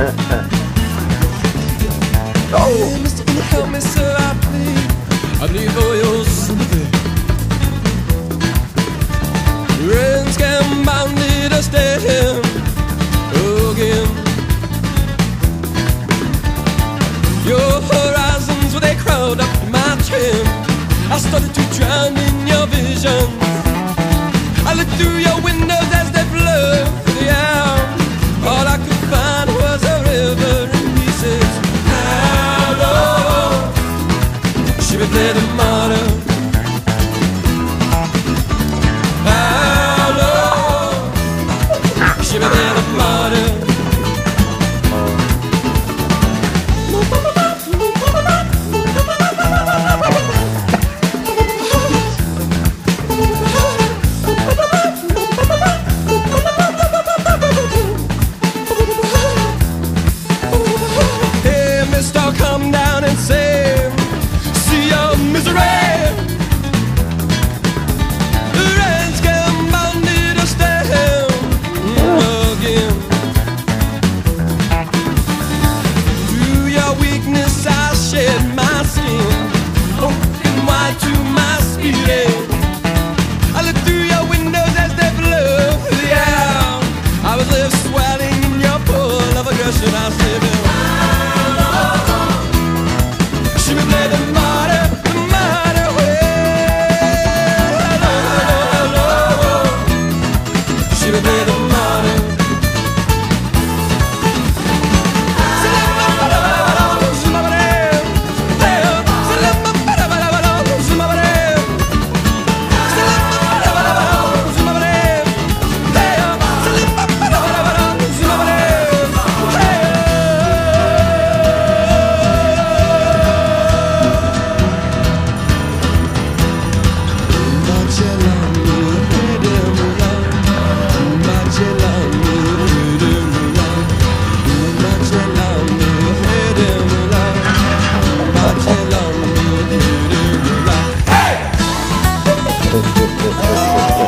Hey, help me, sir? I plead, I need for your sympathy. Rains can bound me to stand again. Your horizons, well, they crowd up my chin. I started to drown in river in Gracias.